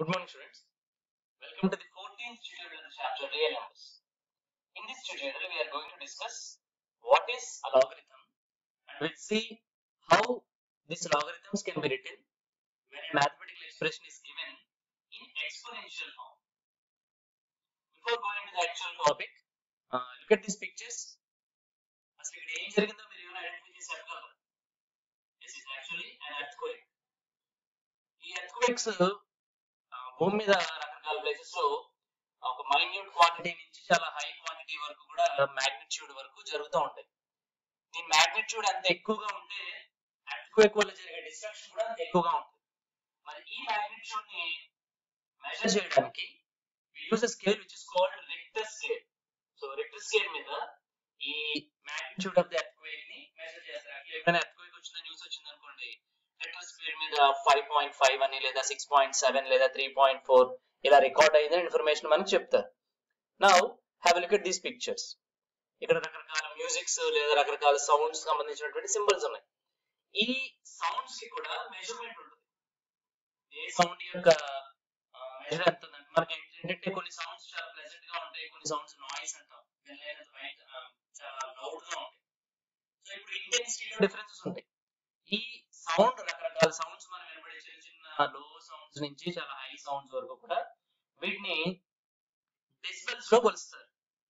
Good morning students. Welcome to the 14th tutorial of the chapter Real Numbers. In this tutorial we are going to discuss what is a logarithm and we'll see how these logarithms can be written when a mathematical expression is given in exponential form. Before going to the actual topic, uh, look at these pictures. As we can see, actually an earthquake. The earthquakes uh, భూమి మీద రకరకాల ప్లేసెస్లో ఒక minute quantity నుంచి చాలా high quantity వరకు కూడా magnitude వరకు జరుగుతూ ఉంటాయి. దీని మ్యాగ్నిట్యూడ్ అంత ఎక్కువగా ఉంటే ఎర్త్క్వేక్ వల్ల జరిగే డిస్ట్రక్షన్ కూడా అంత ఎక్కువగా ఉంటుంది. మరి ఈ మ్యాగ్నిట్యూడ్ని మెజర్ చేయడానికి use scale which is called Richter scale so Richter scale మీద ఈ మ్యాగ్నిట్యూడ్ ఆఫ్ ద ఎర్త్క్వేక్ని మెజర్ చేస్తారు? అట్లా ఎప్పుడైనా ఎర్త్క్వేక్ వచ్చిన న్యూస్ వచ్చింది అనుకోండి స్పీడ్ మీద ఫైవ్ పాయింట్ ఫైవ్ అని లేదా సిక్స్ పాయింట్ సెవెన్ లేదా త్రీ పాయింట్ ఫోర్ ఇలా రికార్డ్ అయిన ఇన్ఫర్మేషన్ మనకు చెప్తారు. Now have look at these pictures ఇక్కడ రకరకాల మ్యూజిక్స్ లేదా రకరకాల సౌండ్స్ సంబంధించినటువంటి సింబల్స్ ఉన్నాయి. ఈ సౌండ్స్కి కూడా మెజర్మెంట్ ఉంటుంది. ఏ సౌండ్ యొక్క మెజర్ ఎంత ఉందంటే మనకి ఏంటంటే కొన్ని సౌండ్స్ చాలా ప్లెజెంట్గా ఉంటాయి కొన్ని సౌండ్స్ నాయిస్ అంటాం. చాలా లౌడ్గా ఉంటాయి. సో ఇప్పుడు ఇంటెన్సిటీ డిఫరెన్సెస్ ఉంటాయి. ఈ సౌండ్ రకరకాల సౌండ్స్ మనం వినబడే చిన్న చిన్న లో సౌండ్స్ నుంచి చాలా హై సౌండ్స్ వరకు కూడా వీటిని డెసిబల్స్లో కొలుస్తారు.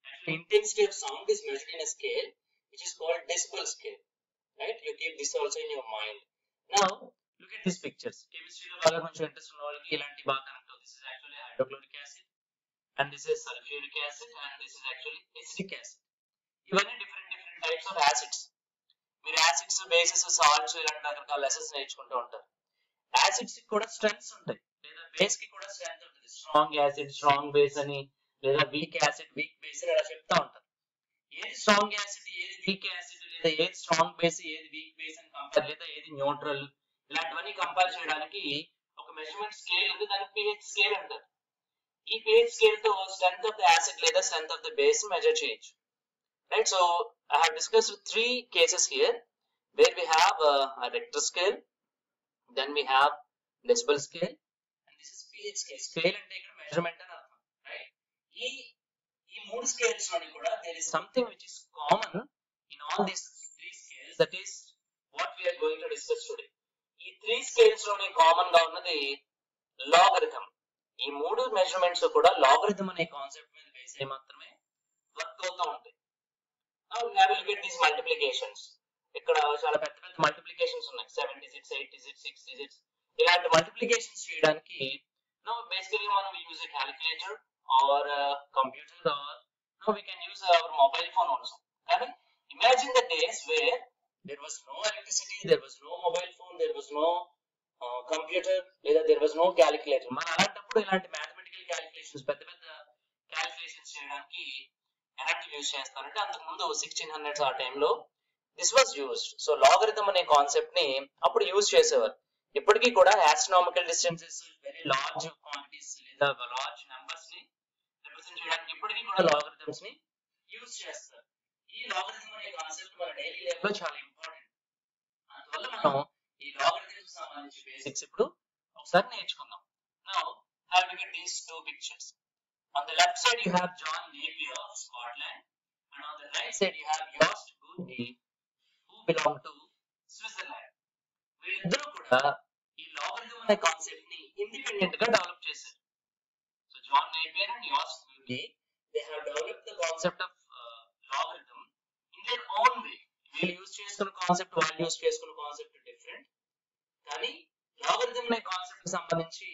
Actually intensity of sound is measured in scale which is called decibel scale right you keep this also in your mind now look at this pictures కెమిస్ట్రీలో బాగా కొంచెం ఇంట్రెస్ట్ ఉన్న వాళ్ళకి ఇలాంటి బాగా కనెక్ట్ అవుతుంది this is actually hydrochloric acid and this is sulphuric acid and this is actually acetic acid ఇవన్నీ different different types of acids మీరు యాసిడ్స్ బేసిస్ సాల్ట్స్ ఇలాంటి రకరకాల లెసన్స్ నేర్చుకుంటూ ఉంటారు. యాసిడ్స్కి కూడా స్ట్రెంగ్స్ ఉంటాయి. లేదా బేస్కి కూడా స్ట్రెంగ్త్ ఉంటుంది. స్ట్రాంగ్ యాసిడ్ స్ట్రాంగ్ బేస్ అని లేదా వీక్ యాసిడ్ వీక్ బేస్ అని అలా చెప్తా ఉంటారు. ఏది స్ట్రాంగ్ యాసిడ్ ఏది వీక్ యాసిడ్ లేదా ఏది స్ట్రాంగ్ బేస్ ఏది వీక్ బేస్ అని కంపేర్ లేదా ఏది న్యూట్రల్ ఇలాంటివన్నీ కంపేర్ చేయడానికి ఒక మెజర్మెంట్ స్కేల్ ఉంది. దానికి పిహెచ్ స్కేల్ అంటారు. ఈ పిహెచ్ స్కేల్తో స్ట్రెంత్ ఆఫ్ ద యాసిడ్ లేదా strength of the base measure చేయొచ్చు. right so i have discussed three cases here where we have uh, a richter scale then we have decibel scale and this is ph scale scale అంటే ఇక్కడ measurement అని అర్థం right ఈ ఈ మూడు scales లోని కూడా there is something which is common in all these three scales that is what we are going to discuss today ఈ త్రీ స్కేల్స్ లోని కామన్ గా ఉన్నది లాగరిథం ఈ మూడు మెజర్మెంట్స్ కూడా లాగరిథం అనే కాన్సెప్ట్ మీద బేస్ అయి మాత్రమే వర్క్ అవుతూ ఉంటాయి Now we have to look these multiplications. ఇక్కడ చాలా పెద్ద పెద్ద మల్టిప్లికేషన్స్ ఉన్నాయి. Seven digits eight digits six digits ఇలాంటి మల్టిప్లికేషన్స్ చేయడానికి నో బేసికలీ మనం use calculator or computer or no we can use our mobile phone also కానీ imagine the days where there was no electricity there was no mobile phone there was no computer లేదా there was no calculator మన అలాంటప్పుడు ఇలాంటి mathematical calculations పెద్ద పెద్ద calculations చేయడానికి act use చేస్తారంటే అంతకు ముందు సిక్స్టీన్ హండ్రెడ్స్ ఆ టైంలో this was used so logarithm అనే కాన్సెప్ట్ని అప్పుడు యూజ్ చేసేవారు. ఇప్పటికీ కూడా astronomical distances very large quantities లేదా లార్జ్ నెంబర్స్ని రిప్రజెంట్ చేయడానికి ఇప్పటికీ కూడా లాగరిథమ్స్ని యూజ్ చేస్తారు. ఈ లాగరిథం అనే కాన్సెప్ట్ మన డైలీ లైఫ్లో చాలా ఇంపార్టెంట్ అందువల్ల మనం ఈ లాగరిథమ్స్ సంబంధించి బేసిక్స్ ఇప్పుడు ఒకసారి నేర్చుకుందాం. Now have look at these two pictures On the left side, you have John Napier of Scotland, and on the right side, you have Jost Gundi, who belong to Switzerland. వీళ్ళిద్దరూ కూడా ఈ logarithm అనే కాన్సెప్ట్ని ఇండిపెండెంట్గా develop చేశారు. So John Napier and Jost Gundi they have develop the concept of logarithm in their own way వీళ్ళు use చేసుకున్న concept వాళ్ళు యూజ్ చేసుకున్న కాన్సెప్ట్ డిఫరెంట్ కానీ లాగరిథం అనే కాన్సెప్ట్కి సంబంధించి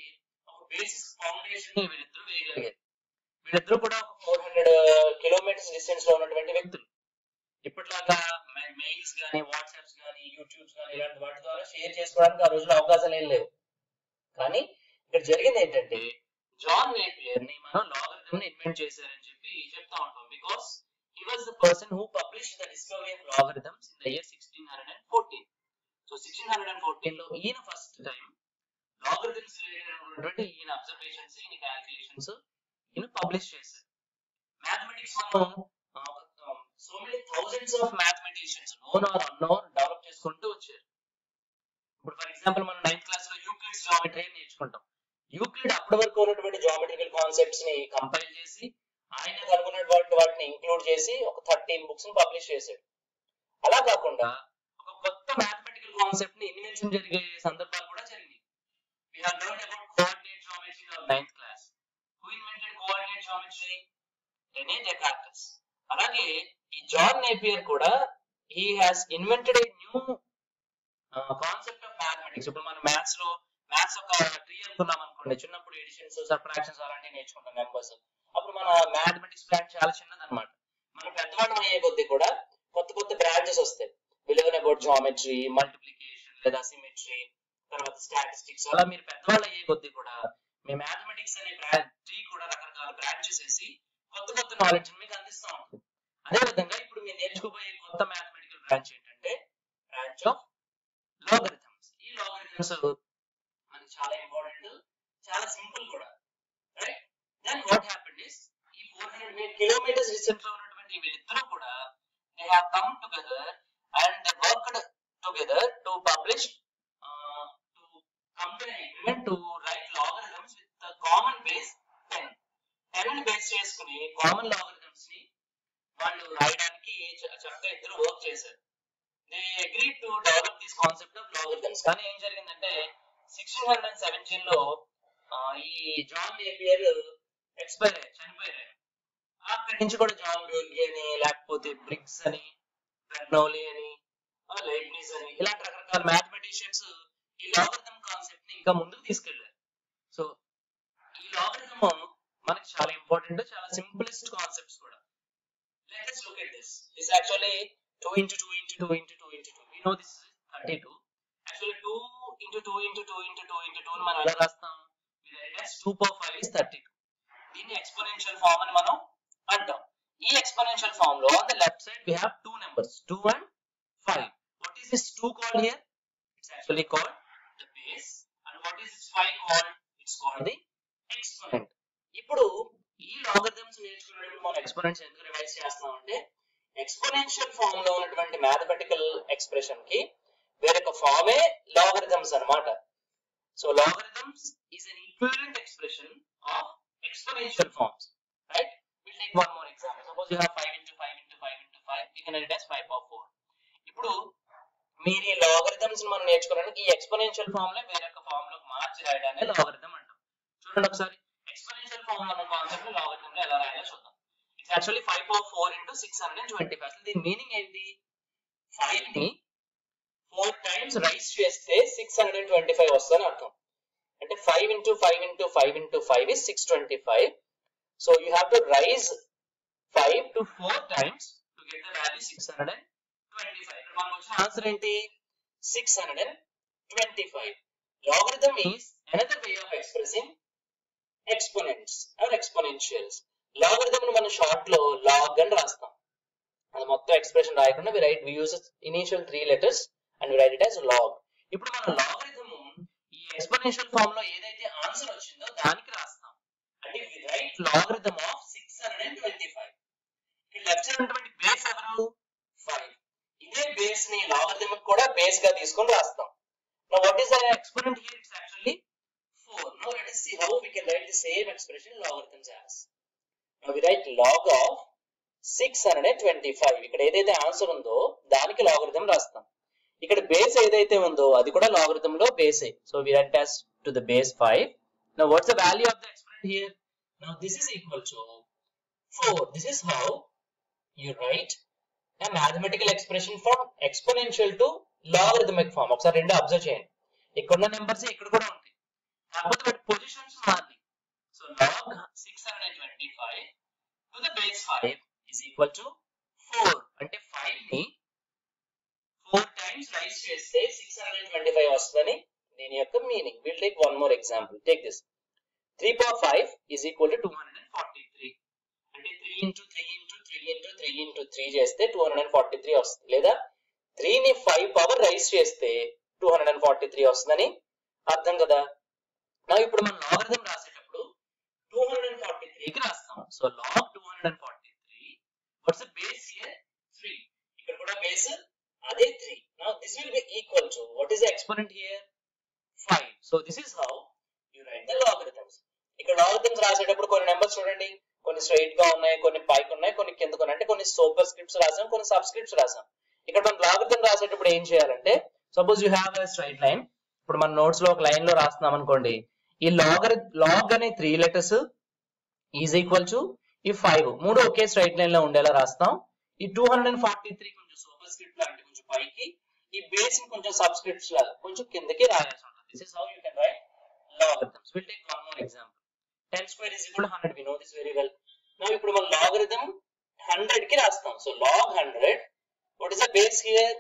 ఒక బేసిక్ ఫౌండేషన్ని వీళ్ళిద్దరూ వేయగలిగారు. వీళ్ళిద్దరూ కూడా ఒక ఫోర్ హండ్రెడ్ కిలోమీటర్స్ డిస్టెన్స్లో ఉన్నటువంటి వ్యక్తులు. ఇప్పటిలాగా మెయిల్స్ కానీ వాట్సాప్స్ కానీ యూట్యూబ్స్ కానీ ఇలాంటి వాటి ద్వారా షేర్ చేసుకోవడానికి ఆ రోజుల్లో అవకాశాలు ఏం లేవు. కానీ ఇక్కడ జరిగింది ఏంటంటే జాన్ నేపియర్ని మనం లాగరిథమ్ని ఇన్వెంట్ చేశారని చెప్పి చెప్తా ఉంటాం. Because he was the person who publish the discovery of logarithms in the year sixteen hundred and fourteen so sixteen hundred and ఫోర్టీన్లో ఈయన ఫస్ట్ టైం లాగరిథమ్స్ రిలేటెడ్ ఉన్నటువంటి ఈయన అబ్జర్వేషన్స్ ఈయన క్యాలిక్యులేషన్స్ నేను పబ్లిష్ చేశారు మ్యాథమెటిక్స్ మనం so many thousands of mathematicians known or unknown develop చేసుకుంటూ వచ్చారు. ఇప్పుడు ఫర్ ఎగ్జాంపుల్ మనం నైన్త్ క్లాస్లో యూక్లిడ్స్ జామెట్రీ అని నేర్చుకుంటాం. యూక్లిడ్ అప్పటి వరకు ఉన్నటువంటి జామెట్రికల్ కాన్సెప్ట్స్ని కంపైల్ చేసి ఆయన కనుగొన్నటువంటి వాటిని ఇంక్లూడ్ చేసి ఒక థర్టీన్ బుక్స్ని పబ్లిష్ చేశాడు. అలా కాకుండా ఒక కొత్త మ్యాథమెటికల్ కాన్సెప్ట్ని ఇన్వెన్షన్ జరిగే సందర్భాలు కూడా జరిగింది we have learn about coordinate geometry of ninth class coordinate geometry Rene Descartes అలాగే ఈ జాన్ నేపియర్ కూడా he has invented a new concept of mathematics ఇప్పుడు మనం మ్యాథ్స్లో మ్యాథ్స్ ఒక ట్రీ అనుకున్నాం అనుకోండి. చిన్నప్పుడు ఎడిషన్స్ సబ్ట్రాక్షన్స్ అలాంటివి నేర్చుకుంటాం మెంబర్స్ అప్పుడు మన మ్యాథమెటిక్స్ బ్రాంచ్ చాలా చిన్నది అనమాట మనం పెద్దవాళ్ళం అయ్యే కొద్దీ కూడా కొత్త కొత్త బ్రాంచెస్ వస్తాయి. We learn about geometry multiplication లేదా సిమెట్రీ తర్వాత స్టాటిస్టిక్స్ అలా మీరు పెద్దవాళ్ళు అయ్యే కొద్దీ కూడా మీ మ్యాథమెటిక్స్ అనే ట్రీ కూడా కొత్త కొత్త నాలెడ్జ్ మీకు అందిస్తూ ఉంటుంది అదే విధంగా ఇప్పుడు మీరు నేర్చుకోబోయే కొత్త మ్యాథమెటికల్ బ్రాంచ్ ఏంటంటే బ్రాంచ్ ఆఫ్ లోగరిథమ్స్ ఈ లోగరిథమ్స్ మనకి చాలా ఇంపార్టెంట్ చాలా సింపుల్ కూడా right then what happened is ఈ ఫోర్ హండ్రెడ్ కిలోమీటర్స్ డిస్టెన్స్లో ఉన్నటువంటి వీళ్ళిద్దరూ కూడా they have come together and they worked together to publish to company agreement to write logarithms with common base 10 10 ని బేస్ చేసుకుని కామన్ లాగరిథమ్స్ని వాళ్ళు రాయడానికి చక్కగా ఇద్దరు వర్క్ చేశారు. They agree to develop this concept of logarithms కానీ ఏం జరిగిందంటే సిక్స్టీన్ హండ్రెడ్ అండ్ సెవెంటీన్లో ఈ జాన్ నేపియర్ ఎక్స్పైర్ అయ్యారు చనిపోయారు. అక్కడి నుంచి కూడా జాన్ బ్యూర్గి అని లేకపోతే బ్రిగ్స్ అని బెర్నౌలి అని లైబ్నిస్ అని ఇలాంటి రకరకాల మ్యాథమెటిషియన్స్ ఈ లాగరిథమ్ కాన్సెప్ట్ని ఇంకా ముందుకు తీసుకెళ్ళారు. సో ఈ లాగరిథమ్ మనకి చాలా ఇంపార్టెంట్ చాలా సింపులెస్ట్ కాన్సెప్ట్స్ కూడా let us look at this. This is actually 2 into 2 into 2 into 2 into 2. We know this is 32. Actually 2 into 2 into 2 into 2 into 2 ని మనం ఎలా రాస్తాం? We write as 2 power 5 is 32. దీన్ని ఎక్స్పోనెన్షియల్ ఫార్మ్ అని మనం అంటాం. ఈ ఎక్స్పోనెన్షియల్ ఫార్మ్ లో on the left side we have two numbers 2 and 5. What is this 2 called here? It's actually called the base. And what is this 5 called? It's called the exponent. ఇప్పుడు ఈ logarithms నేర్చుకునేటప్పుడు మనం exponents ఎందుకు revise చేస్తాం అంటే exponential ఫామ్లో ఉన్నటువంటి mathematical ఎక్స్ప్రెషన్కి వేరొక ఫామే లాగరిథమ్స్ అన్నమాట. So logarithms is an equivalent expression of exponential forms right will take one more example suppose you have 5 into 5 into 5 into 5 you can write as 5 power 4 ఇప్పుడు మీరు ఈ లాగరిథమ్స్ మనం నేర్చుకోవడానికి ఈ ఎక్స్పోనెన్షియల్ ఫామ్లో వేరొక ఫామ్లో మార్చి రాయడాన్ని లాగరిథం అంటాం. చూడండి ఒకసారి ఎక్స్పోనెన్షియల్ ఫామ్ అన్న కాన్సెప్ట్ లాగరిథం లో ఎలా రాయాలో చూద్దాం ఇట్స్ యాక్చువల్లీ 5 పవర్ 4 ఇంటూ 625 అసలు దీని మీనింగ్ ఏంటి? 5 ని 4 టైమ్స్ రైస్ చేస్తే 625 వస్తుందని అర్థం. అంటే 5 into 5 into 5 into 5 is 625 so you have to raise 5 to 4 times to get the value 625 ఇక్కడ మనకు వచ్చిన ఆన్సర్ ఏంటి? 625 logarithm is another way of expressing exponents or exponentials. Logarithm మనం షార్ట్లో లాగ్ అని రాస్తాం. అది మొత్తం ఎక్స్ప్రెషన్ రాయకుండా we write we use initial three letters and we write it as log ఇప్పుడు మనం లాగరిథం ఈ ఎక్స్పోనెన్షియల్ ఫామ్లో ఏదైతే ఆన్సర్ వచ్చిందో దానికి రాస్తాం. అంటే వి రైట్ లాగరిథం ఆఫ్ 625 ఇక్కడ లెఫ్ట్ సైడ్ ఉన్నటువంటి బేస్ ఎవరు? 5 ఇదే బేస్ని లాగరిథం కూడా బేస్గా తీసుకొని రాస్తాం. Now what is the exponent here? It's actually 4. Now let us see how we can write the same expression logarithms as. Now we write log of 625. ఇక్కడ ఏదైతే answer ఉందో దానికి లాగరిథం రాస్తాం. ఇక్కడ బేస్ ఏదైతే ఉందో అది కూడా లాగరిథం లో base so we write as to the base five now what's the value of the exponent here now this is equal to four this is how you write mathematical expression from exponential to logarithmic form ఒకసారి రెండు observe చేయండి. ఇక్కడ ఉన్న numbers ఇక్కడ కూడా ఉంటాయి. కాకపోతే positions మారి so log 625 to the base 5 is equal to 4 అంటే 5 ని 4 టైమ్స్ రైస్ చేస్తే 625 వస్తుందని దీని యొక్క meaning will take one more example take this 3 power 5 is equal to 243 అంటే 3 ఇంటూ 3 ఇంటూ 3 ఇంటూ 3 ఇంటూ 3 చేస్తే 243 వస్తుంది. లేదా 3 ని 5 పవర్ రైస్ చేస్తే 243 వస్తుందని అర్థం కదా? నా ఇప్పుడు మనం లాగరిథం 243 కి రాస్తాం. So log 243 what's the base here 3 ఇక్కడ కూడా బేస్ అదే 3 now this will be equal to what is the exponent here 5 so this is how you write the ఇక్కడ లాగరిథమ్స్ రాసేటప్పుడు కొన్ని నెంబర్స్ చూడండి. కొన్ని స్ట్రైట్గా ఉన్నాయి కొన్ని పైకి ఉన్నాయి కొన్ని కిందకు ఉన్నాయి. అంటే కొన్ని సూపర్ స్క్రిప్ట్స్ రాసాం కొన్ని సబ్ స్క్రిప్ట్స్ రాసాం. ఇక్కడ మనం లాగరిథం రాసేటప్పుడు ఏం చేయాలంటే suppose you have a straight line ఇప్పుడు మన నోట్స్లో ఒక లైన్లో రాస్తున్నాం అనుకోండి. ఈ లాగర్ లాగ్ అనే three letters is equal to ఈ ఫైవ్ మూడు ఒకే స్ట్రైట్ లైన్లో ఉండేలా రాస్తాం. ఈ two hundred and forty three కొంచెం సూపర్ స్క్రిప్ట్ లాంటి కొంచెం పైకి ఈ బేస్ని కొంచెం సబ్ స్క్రిప్ట్స్ లాగా కొంచెం కిందకి రాయాల్సి ఉంటుంది. This is how you can write logarithms will take one more example 10 square is equal to 100 we know this very well now ఇప్పుడు మనం లాగరిథం 100 కి రాస్తాం. So log 100 what is the base here?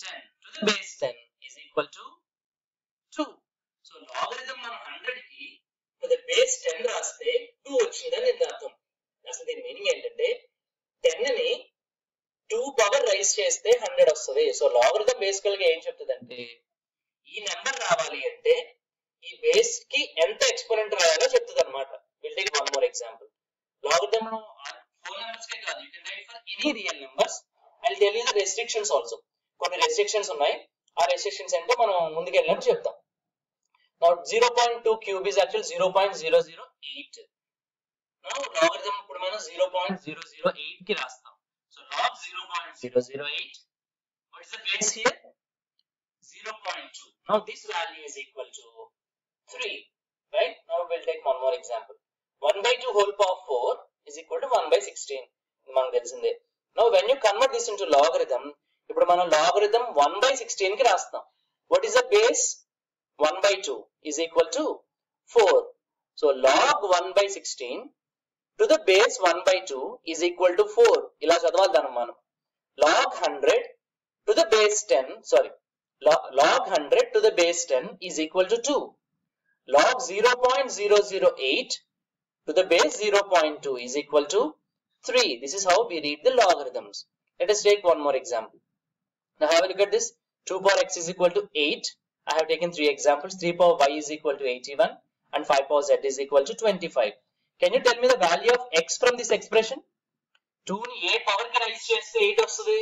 10 to the base 10 is equal to 2 సో logarithm మనం 100 కి base ten రాస్తే two వచ్చిందని దీని అర్థం. అసలు దీని మీనింగ్ ఏంటంటే 10 ని టూ పవర్ రైస్ చేస్తే 100 వస్తుంది. సో లాగరిథం బేసికల్గా ఏం చెప్తుందంటే ఈ నెంబర్ రావాలి అంటే ఈ బేస్కి ఎంత ఎక్స్పోనెంట్ రాయాలో చెప్తుంది అనమాట building one more example logarithm for numbers కే కాదు you can write for any real numbers I tell you the restrictions also కొన్ని రెస్ట్రిక్షన్స్ ఉన్నాయి. ఆ రెస్ట్రిక్షన్స్ ఏంటో మనం ముందుకెళ్ళినట్టు చెప్తాం. Now zero point two cube is actual zero point zero zero eight logarithm ఇప్పుడు మనం జీరో పాయింట్ జీరో జీరో ఎయిట్కి రాస్తాం. So log zero point zero zero eight what is the base here zero point two now this value is equal to 3 right? Now we'll take one more example. 1 by 2 whole power 4 is equal to 1 by 16 ఇది మనకు తెలిసిందే. Now when you convert this into logarithm ఇప్పుడు మనం logarithm 1 by 16 కి రాస్తాం. What is the base? 1 by 2 is equal to 4 so log 1 by 16 to the base 1 by 2 is equal to 4 ఇలా చదవాలి దాన్ని మనం log 100 to the base 10 sorry log 100 to the base 10 is equal to 2 log 0.008 to the base 0.2 is equal to 3. This is how we read the logarithms. Let us take one more example. Now have a look at this. 2 power x is equal to 8. I have taken 3 examples. 3 power y is equal to 81 and 5 power z is equal to 25. Can you tell me the value of x from this expression? 2 ని ఏ power కి raise చేస్తే 8 వస్తుంది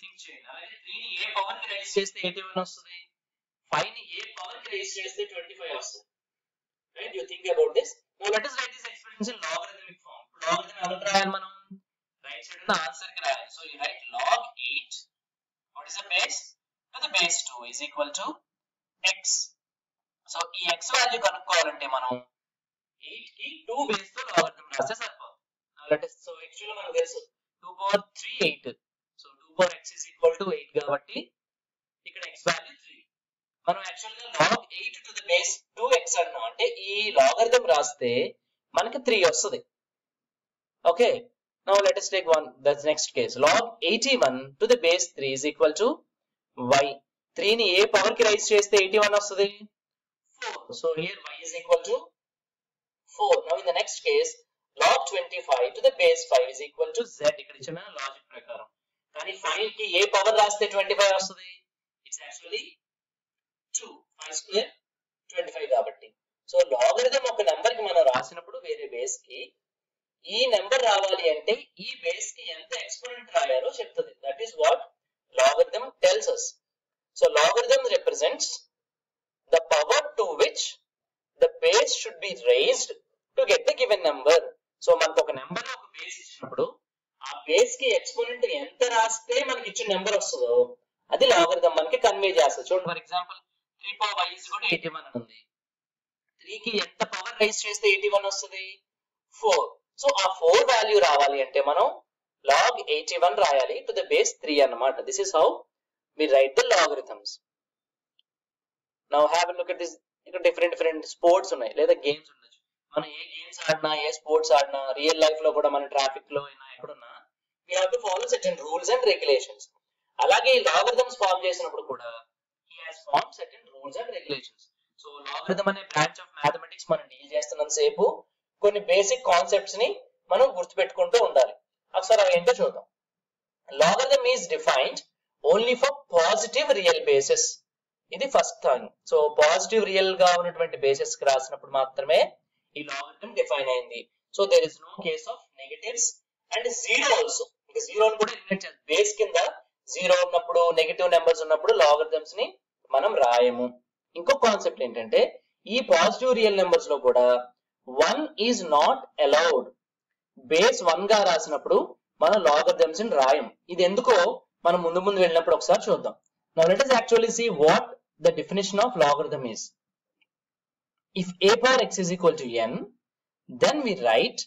think చేయండి అలాగే 3 ని ఏ power కి raise చేస్తే 81 వస్తుంది 5 ని ఏ పవర్ కి రైజ్ చేస్తే 25 వస్తుంది right you think about this now let us write this expression in logarithmic form logarithm ఎలా రాయాలి మనం రైట్ సైడ్ ఉన్న ఆన్సర్ కి రాయాలి so you write log 8 what is the base to the base 2 is equal to x so ఈ x value కనుక్కోవాలంటే మనం 8 కి 2 బేస్తో లాగరిథం రాస్తే సరిపోతుంది సో యాక్చువల్ మనకు తెలుసు 2 power 3 8 so 2 power x is equal to 8 కాబట్టి ఇక్కడ x వాల్యూ 3 మనం యాక్చువల్గా log 8 to the base 2x అన్నాం అంటే ఈ లాగరిథం రాస్తే మనకి 3 వస్తుంది okay now let us take one the next case log 81 to the base 3 is equal y. 3 ని ఏ పవర్కి రైజ్ చేస్తే 81 వస్తుంది? 4 so here y is equal to 4 now in the next case log 25 to the base 5 is equal to z ఇక్కడ ఇచ్చిన logic ప్రకారం. కానీ ఫైవ్కి ఏ power రాస్తే 25 వస్తుంది? ఇట్స్ యాక్చువల్లీ 2 5 స్క్వేర్ 25 కాబట్టి. సో లాగరిథం ఒక నెంబర్కి మనం రాసినప్పుడు వేరే బేస్కి ఈ నెంబర్ రావాలి అంటే ఈ బేస్కి ఎంత ఎక్స్పోనెంట్ రాయాలో చెప్తుంది. That is what Logarithm tells us. సో logarithm represents the power to which the base should be raised to get the given number so మనకు ఒక నెంబర్ ఒక బేస్ ఇచ్చినప్పుడు ఆ బేస్కి ఎక్స్పోనెంట్ ఎంత రాస్తే మనకి ఇచ్చిన నెంబర్ వస్తుందో అది లాగరిథం మనకి కన్వే చేస్తుంది. చూడండి for example three power y is కూడా ఎయిటీ వన్ ఉంది. త్రీ కి ఎంత పవర్ రైజ్ చేస్తే ఎయిటీ వన్ వస్తుంది? ఫోర్ సో ఆ ఫోర్ వాల్యూ రావాలి అంటే మనం లాగ్ ఎయిటీ వన్ రాయాలి టు ద బేస్ త్రీ అన్నమాట. This is how we write the logarithms now have look this ఇక్కడ డిఫరెంట్ డిఫరెంట్ స్పోర్ట్స్ ఉన్నాయి లేదా గేమ్స్ ఉండొచ్చు మనం ఏ గేమ్స్ ఆడినా ఏ స్పోర్ట్స్ ఆడినా రియల్ లైఫ్లో కూడా మన ట్రాఫిక్లో అయినా ఎక్కడున్నా we have to follow certain rules and regulations అలాగే ఈ లాగరిథమ్స్ ఫార్మ్ చేసినప్పుడు కూడా he has form certain rules and regulations so logarithm అనే బ్రాంచ్ ఆఫ్ మ్యాథమెటిక్స్ మనం డీల్ చేస్తున్నంత సేపు కొన్ని బేసిక్ కాన్సెప్ట్స్ని మనం గుర్తుపెట్టుకుంటూ ఉండాలి. ఒకసారి అవి ఏంటో చూద్దాం logarithm is defined only for positive real bases ఇది ఫస్ట్ థింగ్ సో పాజిటివ్ రియల్గా ఉన్నటువంటి బేసెస్కి రాసినప్పుడు మాత్రమే ఈ లాగరిథం డిఫైన్ అయింది so there is no case of negatives and zero also ఇంకా జీరో కూడా చేయాలి బేస్ కింద జీరో ఉన్నప్పుడు నెగటివ్ నెంబర్స్ ఉన్నప్పుడు లాగరిథమ్స్ని మనం రాయము ఇంకో కాన్సెప్ట్ ఏంటంటే ఈ పాజిటివ్ రియల్ నెంబర్స్లో కూడా one is not allowed base one గా రాసినప్పుడు మనం లాగరిథమ్స్ ని రాయం ఇది ఎందుకో మనం ముందు ముందు వెళ్ళినప్పుడు ఒకసారి చూద్దాం now let us actually see what the definition of logarithm is if a power x is equal to n then we write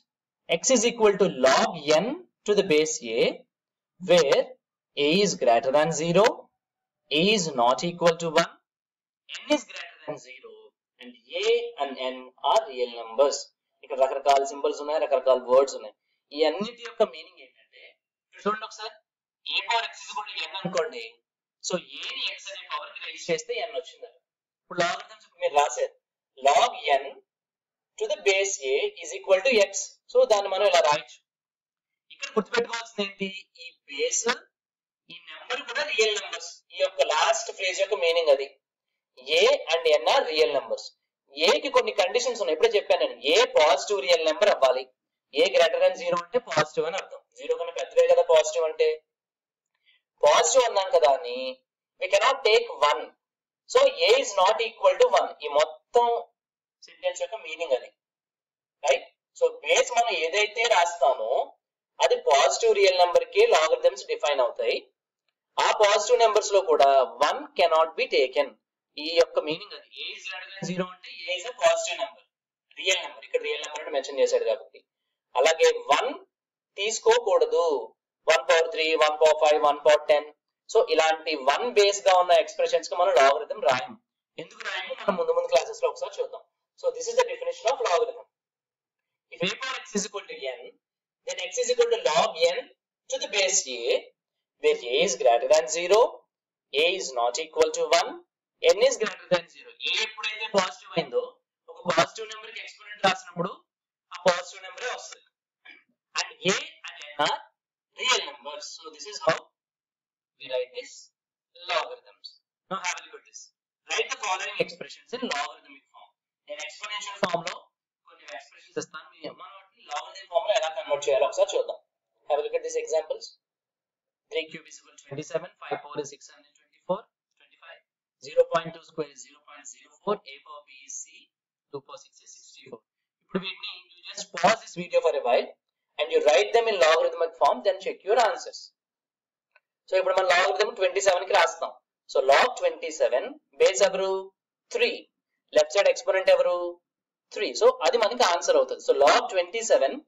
x is equal to log n to the base a where a is greater than 0 a is not equal to 1 n is greater than 0 and a and n are real numbers ఇక్కడ రకరకాల symbols ఉన్నాయి రకరకాల words ఉన్నాయి. ఈ అన్నిటి యొక్క meaning ఏంటంటే చూడండి ఒకసారి. ఏ పవర్ ఎక్స్ కూడా ఎన్ అనుకోండి. సో ఏని ఎక్స్ అనే పవర్కి రైజ్ చేస్తే ఎన్ వచ్చింది ఇప్పుడు లాగరిథమ్స్ మీరు రాశారు log n to the base a is equal to x so దాన్ని మనం ఇలా రాయొచ్చు. ఇక్కడ గుర్తుపెట్టుకోవాల్సింది ఏంటి? ఈ బేస్ ఈ నెంబర్ కూడా రియల్ నెంబర్స్ ఈ యొక్క లాస్ట్ ఫ్రేజ్ యొక్క మీనింగ్ అది. A and n are real numbers ఏకి కొన్ని కండిషన్స్ ఉన్నాయి. ఇప్పుడే చెప్పాను నేను. ఏ పాజిటివ్ రియల్ నెంబర్ అవ్వాలి? ఏ గ్రేటర్ దాన్ జీరో అంటే పాజిటివ్ అని అర్థం. జీరో కన్నా పెద్దదే కదా పాజిటివ్ అంటే? పాజిటివ్ అన్నాం కదా అని we cannot take one so a is not equal to one ఈ మొత్తం సెంటెన్స్ యొక్క మీనింగ్ అది. రైట్ సో బేస్ మనం ఏదైతే రాస్తామో అది పాజిటివ్ రియల్ నెంబర్కి లాగరిథమ్స్ డిఫైన్ అవుతాయి. ఆ పాజిటివ్ నెంబర్స్లో కూడా వన్ కెనాట్ బి టేకెన్ ఈ యొక్క మీనింగ్ అది. A is greater than zero అంటే a is a positive number real number ఇక్కడ రియల్ నెంబర్ అని మెన్షన్ చేశాడు కాబట్టి. అలాగే వన్ తీసుకోకూడదు. One power three one power five one power ten so ఇలాంటి వన్ బేస్గా ఉన్న ఎక్స్ప్రెషన్స్కి మనం లాగరిథం రాయం ఎందుకు రాయము? మనం ముందు ముందు క్లాసెస్లో ఒకసారి చూద్దాం. So this is the definition of logarithm if a power x is equal to n then x is equal to log n to the base a where a is greater than 0 a is not equal to 1 n is greater than zero a ఎప్పుడైతే positive అయిందో ఒక positive నెంబర్కి exponent రాసినప్పుడు ఆ positive number వస్తుంది and a and n are real numbers so this is how we write this logarithms now have a look at this write the following expressions in logarithmic నేను exponential ఫామ్లో కొన్ని expressions ఇస్తాను మీ అమ్మ వాటిని logarithmic ఫామ్లో ఎలా convert చేయాలో ఒకసారి చూద్దాం have a look at these examples 3 cube is 27 5 power is 600 0.2 square 0.04 a power b is c 2 power 6 is 64 ఇప్పుడు వీటిని you just pause this video for a while and you write them in logarithmic form then check your answers so ఇప్పుడు మనం logarithm 27 కి రాస్తాం so log 27 base ఎవరు 3 left side exponent ఎవరు 3 so అది మనకి ఆన్సర్ అవుతుంది so log 27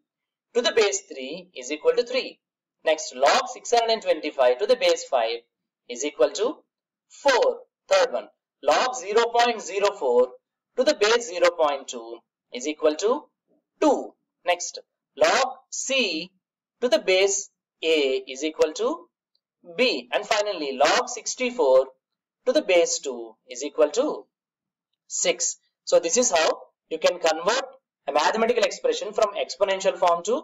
to the base 3 is equal to 3 next log 625 to the base 5 is equal to 4 third one log 0.04 to the base 0.2 is equal to 2 next log c to the base a is equal to b and finally log 64 to the base 2 is equal to 6 so this is how you can convert a mathematical expression from exponential form to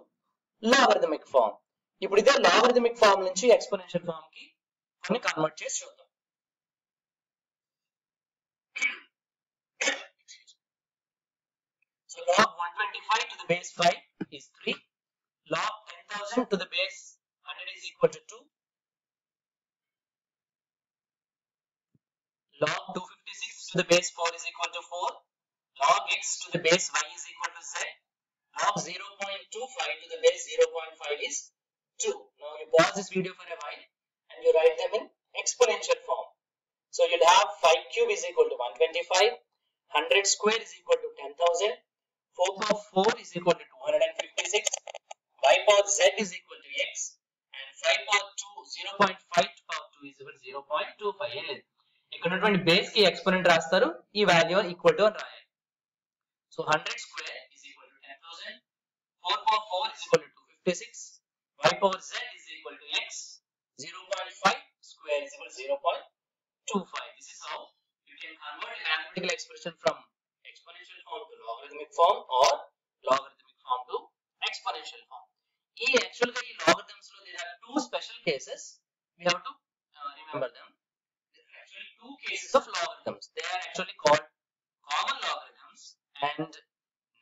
logarithmic form ఇప్పుడు ఇదే logarithmic form నుంచి exponential form కి కొన్ని convert చేసి చూద్దాం so log 125 to the base 5 is 3 log 10000 to the base 100 is equal to 2 log 256 to the base 4 is equal to 4 log x to the base y is equal to z. Log 0.25 to the base 0.5 is 2 now you pause this video for a while and you write them in exponential form. So you'll have 5 cube is equal to 125 100 square is equal to 10000 4 power 4 is equal to 256 y power z is equal to x and 5 power 2 0.5 to power 2 is equal to 0.25 ఏం లేదు ఇక్కడ ఉన్నటువంటి base కి exponent రాస్తారు ఈ value equal to అని రాయాలి so hundred square is equal to ten thousand four power four is equal to two fifty six y power z is equal to x zero point five square is equal zero point two five this is how you can convert mathematical expression from exponential form to logarithmic form or logarithmic form to exponential form ఈ actual గా ఈ logarithms లో there are two special cases we have to uh, remember them there are actually two cases of logarithms. They are actually called common logarithms and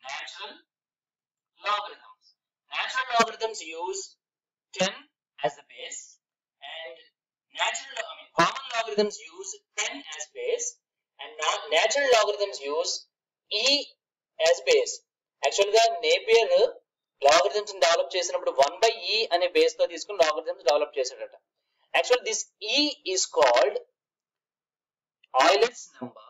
natural logarithms. Natural logarithms use 10 as the base and natural, I mean, common logarithms use 10 as base and na- natural logarithms use e as base యాక్చువల్గా Napier logarithms develop చేసినప్పుడు one by e అనే బేస్తో తీసుకుని logarithms develop చేశాడట. Actual this e is called Euler's number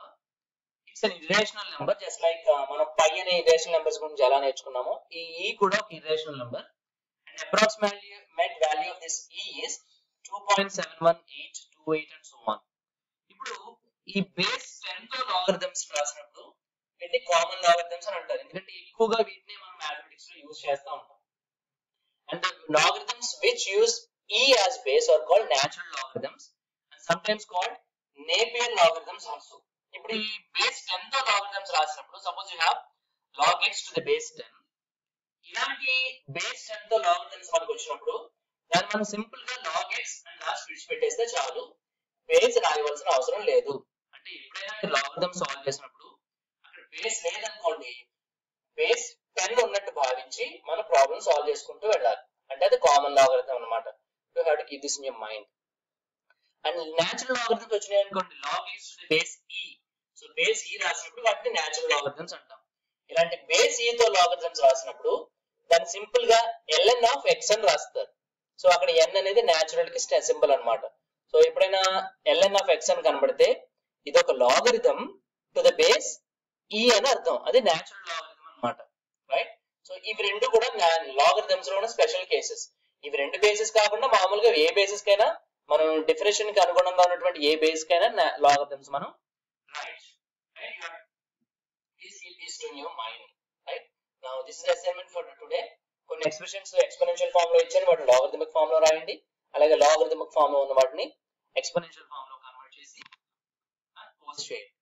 it's an irrational number just like మనం pi అనే irrational numbers గురించి ఎలా నేర్చుకున్నామో ఈ ఈ కూడా ఒక irrational number and approximate value of this e is two point seven one eight two eight and so on ఇప్పుడు ఈ base టెన్తో లాగరిథమ్స్ రాసినప్పుడు వీటిని కామన్ లాగరిథమ్స్ అని అంటారు. ఎందుకంటే ఎక్కువగా వీటిని మనం మ్యాథమెటిక్స్లో యూజ్ చేస్తూ ఉంటాం. And logarithms which use e as base are called natural logarithms and sometimes called Napier logarithms also ఇప్పుడు ఈ బేస్ టెన్తో లాగరిథమ్స్ రాసినప్పుడు suppose you have log X to the base ten ఇలాంటి బేస్ టెన్తో లాగరిథమ్స్ మనకు వచ్చినప్పుడు దాన్ని మనం సింపుల్గా లాగ్ ఎక్స్ అండ్ లాస్ట్ విడిచిపెట్టేస్తే చాలు. బేస్ రాయవలసిన అవసరం లేదు. అంటే ఎప్పుడైనా మీరు లాగరిథమ్ సాల్వ్ చేసినప్పుడు బేస్ లేదనుకోండి బేస్ టెన్ ఉన్నట్టు భావించి మన ప్రాబ్లమ్ సాల్వ్ చేసుకుంటూ వెళ్ళాలి. అంటే అది కామన్ లాగరిథం అనమాట you have to keep this in your mind and natural logarithms వచ్చినాయి అనుకోండి log is base e so base e రాసినప్పుడు వాటిని న్యాచురల్ లాగరిథమ్స్ అంటాం. ఇలాంటి బేస్ ఈ e తో లాగరిథమ్స్ రాసినప్పుడు దాన్ని సింపుల్గా ఎల్ఎన్ ఆఫ్ ఎక్స్ అని రాస్తారు. సో అక్కడ ఎన్ అనేది న్యాచురల్కి సింపుల్ అన్నమాట. సో ఎప్పుడైనా ఎల్ఎన్ ఆఫ్ ఎక్స్ అని కనబడితే ఇది ఒక లాగరిథం టు ద బేస్ ఈ అని అర్థం. అది న్యాచురల్ లాగరిథం అన్నమాట రైట్ సో ఇవి రెండు కూడా లాగరిథమ్స్లో ఉన్న స్పెషల్ కేసెస్ ఇవి రెండు బేసిస్ కాకుండా మామూలుగా ఏ బేసిస్ కైనా మనం డిఫరెన్షియేషన్కి అనుగుణంగా ఉన్నటువంటి ఏ బేస్ కైనా లాగరిథమ్స్ మనం right now this is to your కొన్ని ఎక్స్ప్రెషన్స్ ఎక్స్పోనెన్షియల్ ఫామ్లో ఇచ్చాను వాటిని లాగరిథమిక్ ఫామ్లో రాయండి. అలాగే లాగరిథమిక్ ఫామ్లో ఉన్న వాటిని ఎక్స్పోనెన్షియల్ ఫామ్లో కన్వర్ట్ చేసి పోస్ట్ చేయండి.